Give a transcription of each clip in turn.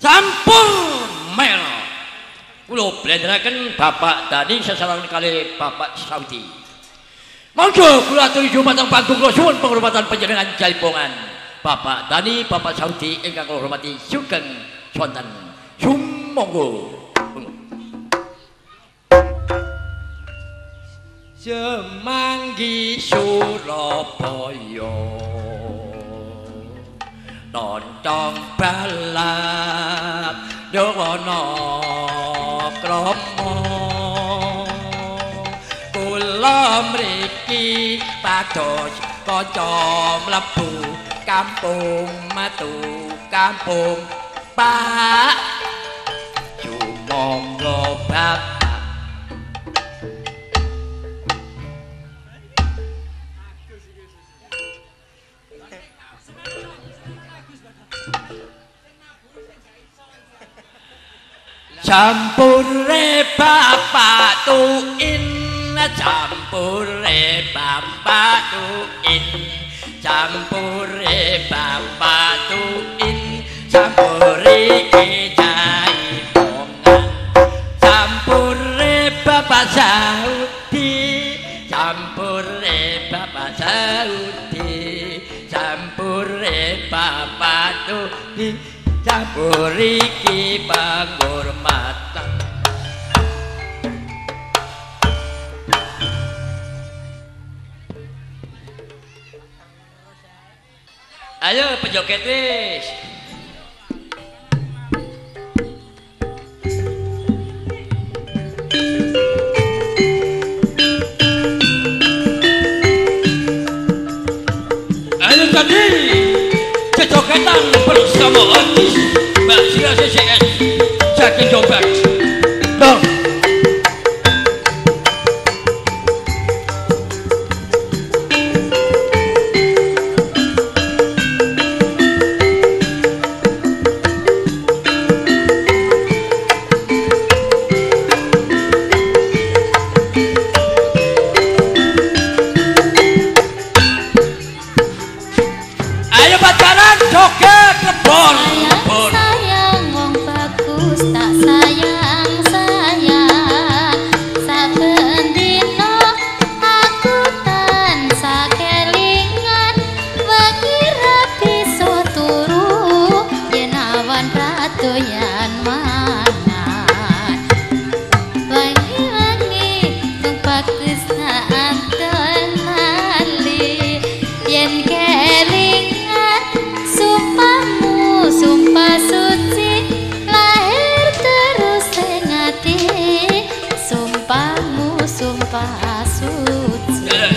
Sampun mel. Kula blenderaken Bapak Dani sesaran kali Bapak Saudi. Monggo kula aturi dumateng panggung kula suwun penghormatan panjenengan jaipongan. Bapak Dani, Bapak Saudi ingkang kula hormati sugeng sonten. Sumangga. Semanggi Surabaya Tontong balap Dowono kromo. Kula mriki pados kanca mlebu kampung matu kampung Pak Campure bapak tuin Campure bapak tuin Campure bapak tuin Campure kejai bongan. Campure bapak Saudi Campur iki penghormatan Ayo pejoget wis. Ayo tadi kejogetan bersama artis Yes, yes, yes. Jack and go back. Tak antun lali yen kelingan sumpahmu sumpah suci lahir terus ing ati sumpahmu sumpah suci.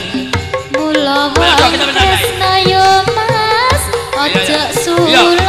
Mula guys. tresno yo mas ojo Iya,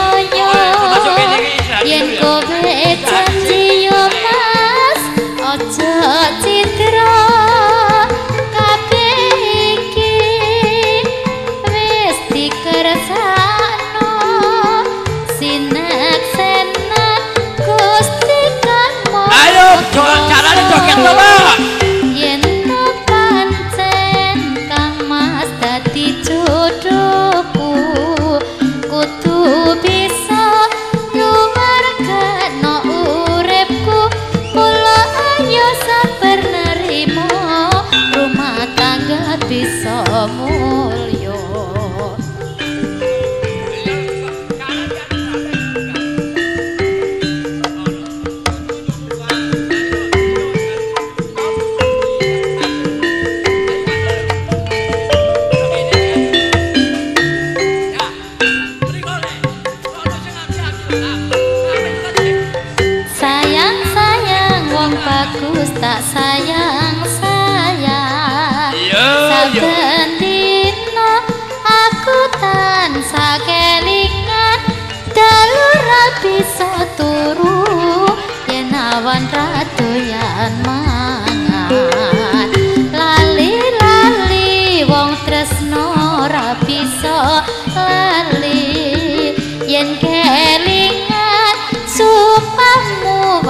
awan ra doyan mangan lali lali wong tresno ra bisa lali. Yen kelingan sumpahmu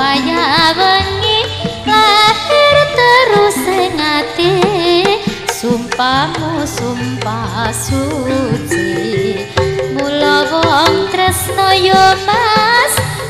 sumpah suci. Mula wong tresno yo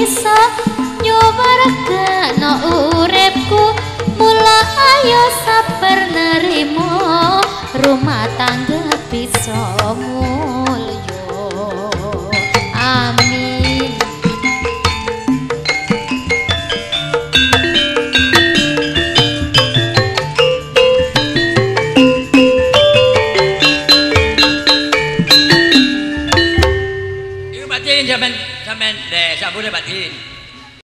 bisa nyuwargano uripku. Mula ayo sabar nerimo. Rumah tangga bisa mulya amin